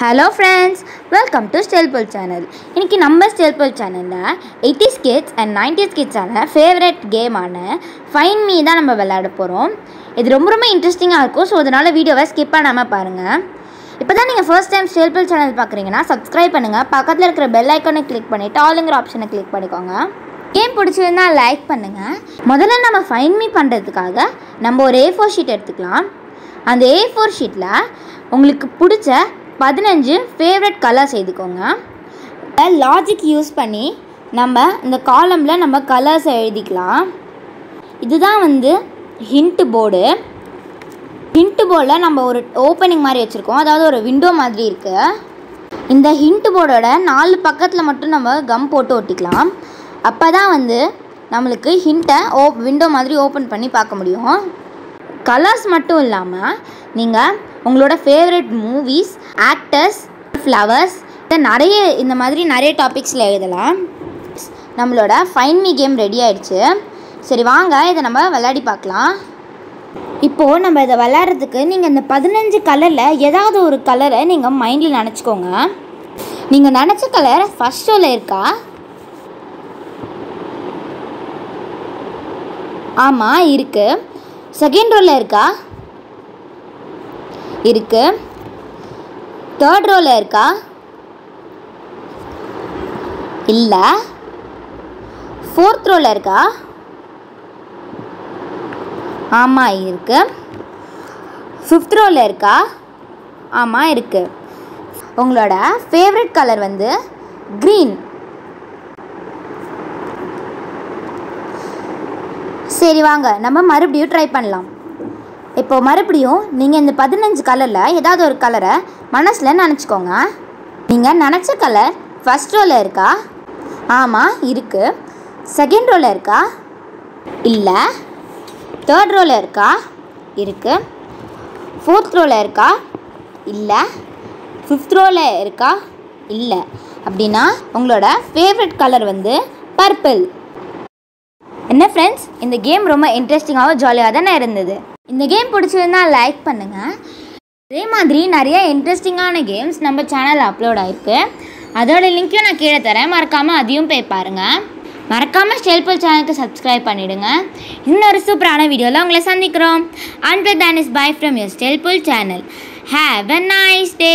Hello friends welcome to ஸ்டெல்பல் channel இன்றைக்கி நம்ம ஸ்டெல்பல் சேனலில் எயிட்டிஸ் கிட்ஸ் அண்ட் நைன்டிஸ் கிட்ஸான ஃபேவரட் கேமான ஃபைன் மீ தான் நம்ம விளையாட போகிறோம் இது ரொம்ப ரொம்ப இன்ட்ரெஸ்டிங்காக இருக்கும். ஸோ அதனால் வீடியோவை ஸ்கிப் பண்ணாமல் பாருங்கள் இப்போ தான் நீங்கள் ஃபர்ஸ்ட் டைம் ஸ்டெல்பல் சேனல் பார்க்குறீங்கன்னா சப்ஸ்கிரைப் பண்ணுங்கள் பக்கத்தில் இருக்கிற பெல் ஐக்கானை கிளிக் பண்ணிவிட்டு ஆளுங்கிற ஆப்ஷனை கிளிக் பண்ணிக்கோங்க. கேம் பிடிச்சிருந்தா லைக் பண்ணுங்கள் முதல்ல நம்ம ஃபைன் மீ பண்ணுறதுக்காக நம்ம ஒரு ஏ ஃபோர் ஷீட் எடுத்துக்கலாம். அந்த ஏ ஃபோர் ஷீட்டில் உங்களுக்கு பிடிச்ச பதினஞ்சு ஃபேவரட் கலர்ஸ் எழுதிக்கோங்க லாஜிக் யூஸ் பண்ணி நம்ம இந்த காலமில் நம்ம கலர்ஸை எழுதிக்கலாம். இதுதான் வந்து ஹிண்ட்டு போர்டு ஹிண்ட்டு போர்டில் நம்ம ஒரு ஓப்பனிங் மாதிரி வச்சுருக்கோம். அதாவது ஒரு விண்டோ மாதிரி இருக்குது இந்த ஹிண்ட் போர்டோட நாலு பக்கத்தில் மட்டும் நம்ம கம் போட்டு ஒட்டிக்கலாம். அப்போ தான் வந்து நம்மளுக்கு ஹிண்ட்டை ஓ விண்டோ மாதிரி ஓப்பன் பண்ணி பார்க்க முடியும். கலர்ஸ் மட்டும் இல்லாமல் நீங்கள் உங்களோட ஃபேவரட் மூவிஸ் ஆக்டர்ஸ் ஃப்ளவர்ஸ் நிறைய இந்த மாதிரி நிறைய டாபிக்ஸில் எழுதலாம். நம்மளோட ஃபைன் மீ கேம் ரெடி ஆயிடுச்சு. சரி வாங்க இதை நம்ம விளையாடி பார்க்கலாம். இப்போது நம்ம இதை விளையாடுறதுக்கு நீங்கள் இந்த பதினஞ்சு கலரில் ஏதாவது ஒரு கலரை நீங்கள் மைண்டில் நினச்சிக்கோங்க. நீங்கள் நினச்ச கலர் ஃபஸ்ட் ஷோவில் இருக்கா? ஆமாம் இருக்குது செகண்ட் ரோவில் இருக்கா? இருக்கு. தேர்ட் ரோவில் இருக்கா? இல்லை. ஃபோர்த் ரோவில் இருக்கா? ஆமாம் இருக்கு. ஃபிஃப்த் ரோவில் இருக்கா? ஆமாம் இருக்குது உங்களோட ஃபேவரட் கலர் வந்து க்ரீன் சரி வாங்க நம்ம மறுபடியும் ட்ரை பண்ணலாம். இப்போ மறுபடியும் நீங்கள் இந்த பதினஞ்சு கலரில் ஏதாவது ஒரு கலரை மனசில் நினச்சிக்கோங்க. நீங்கள் நினச்ச கலர் ஃபஸ்ட் ரோவில் இருக்கா? ஆமாம் இருக்குது செகண்ட் ரோவில் இருக்கா? இல்லை. தேர்ட் ரோவில் இருக்கா? இருக்குது ஃபோர்த் ரோவில் இருக்கா? இல்லை. ஃபிஃப்த் ரோவில் இருக்கா? இல்லை. அப்படின்னா உங்களோட ஃபேவரட் கலர் வந்து பர்பிள் என்ன ஃப்ரெண்ட்ஸ் இந்த கேம் ரொம்ப இன்ட்ரெஸ்டிங்காகவும் ஜாலியாக தானே இருந்தது. இந்த கேம் பிடிச்சிருந்தா லைக் பண்ணுங்கள் அதே மாதிரி நிறைய இன்ட்ரெஸ்டிங்கான கேம்ஸ் நம்ம சேனலில் அப்லோட் ஆகிருக்கு அதோட லிங்க்கையும் நான் கீழே தரேன். மறக்காமல் அதையும் போய் பாருங்கள் மறக்காமல் ஸ்டெல்பல் சேனலுக்கு சப்ஸ்கிரைப் பண்ணிவிடுங்க இன்னொரு சூப்பரான வீடியோவில் உங்களை சந்திக்கிறோம். And then is bye from your ஸ்டெல்புல் channel have a nice day